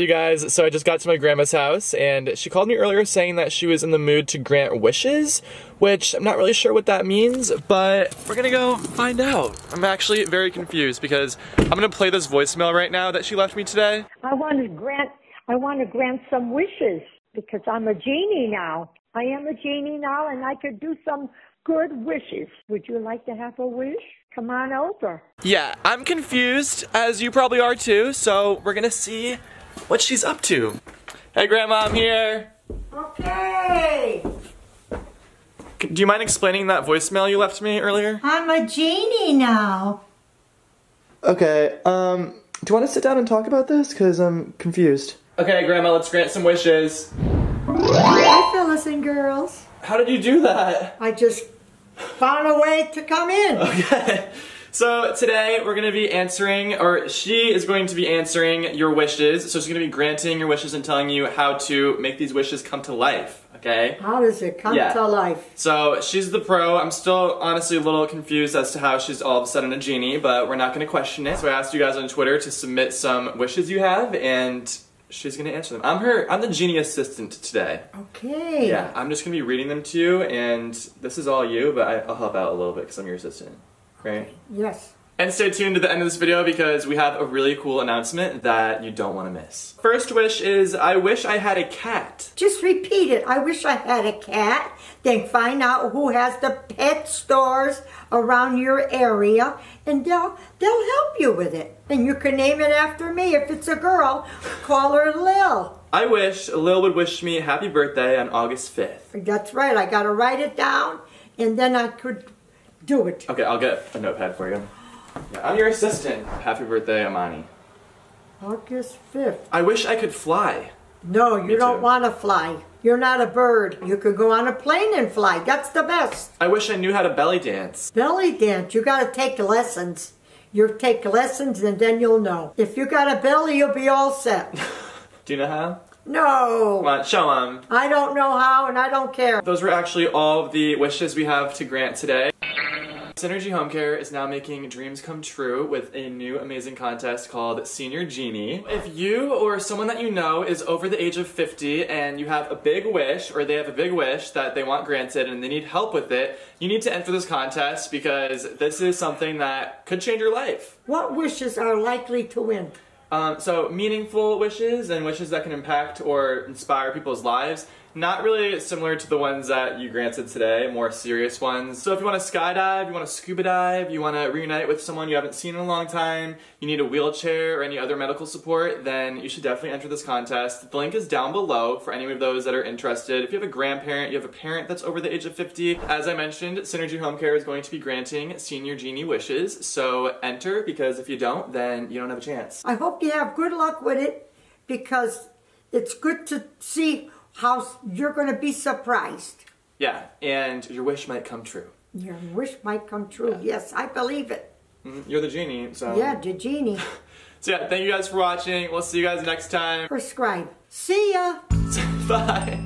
Hey you guys, so I just got to my grandma's house and she called me earlier saying that she was in the mood to grant wishes, which I'm not really sure what that means, but we're gonna go find out. I'm actually very confused because I'm gonna play this voicemail right now that she left me today. I want to grant I want to grant some wishes because I'm a genie now. I am a genie now and I could do some good wishes. Would you like to have a wish? Come on over. Yeah, I'm confused, as you probably are too, so we're gonna see what she's up to. Hey grandma, I'm here. Okay, Do you mind explaining that voicemail you left me earlier? I'm a genie now. Okay, um, do you want to sit down and talk about this? Because I'm confused. Okay, Grandma, let's grant some wishes. Hi, fellas and girls. How did you do that? I just found a way to come in. Okay. So today we're going to be answering, or she is going to be answering your wishes. So she's going to be granting your wishes and telling you how to make these wishes come to life. Okay? How does it come Yeah. to life? So she's the pro. I'm still honestly a little confused as to how she's all of a sudden a genie, but we're not going to question it. So I asked you guys on Twitter to submit some wishes you have, and she's going to answer them. I'm her. I'm the genie assistant today. Okay. Yeah, I'm just going to be reading them to you, and this is all you, but I, I'll help out a little bit because I'm your assistant. Right? Yes. And stay tuned to the end of this video because we have a really cool announcement that you don't want to miss. First wish is I wish I had a cat. Just repeat it. I wish I had a cat. Then find out who has the pet stores around your area, and they'll they'll help you with it. And you can name it after me. If it's a girl, call her Lill. I wish Lill would wish me happy birthday on August 5th. That's right. I got to write it down, and then I could do it. Okay, I'll get a notepad for you. Yeah, I'm your assistant. Happy birthday, Amani. August 5th. I wish I could fly. No, you Me don't too. want to fly. You're not a bird. You could go on a plane and fly. That's the best. I wish I knew how to belly dance. Belly dance, you got to take lessons. You take lessons and then you'll know. If you got a belly, you'll be all set. Do you know how? Come No, on, show 'em. I don't know how and I don't care. Those were actually all the wishes we have to grant today. Synergy Home Care is now making dreams come true with a new amazing contest called Senior Genie. If you or someone that you know is over the age of 50 and you have a big wish or they have a big wish that they want granted and they need help with it, you need to enter this contest because this is something that could change your life. What wishes are likely to win? Um, so meaningful wishes and wishes that can impact or inspire people's lives. Not really similar to the ones that you granted today, more serious ones. So if you want to skydive, you want to scuba dive, you want to reunite with someone you haven't seen in a long time, you need a wheelchair or any other medical support, then you should definitely enter this contest. The link is down below for any of those that are interested. If you have a grandparent, you have a parent that's over the age of 50, as I mentioned, Synergy Home Care is going to be granting Senior Genie wishes. So enter because if you don't, then you don't have a chance. I hope you have good luck with it because it's good to see how you're going to be surprised. Yeah, and your wish might come true. Your wish might come true. Yes, I believe it. Mhm, You're the genie, so. Yeah, the genie. So yeah, thank you guys for watching. We'll see you guys next time. Prescribe. See ya. Bye.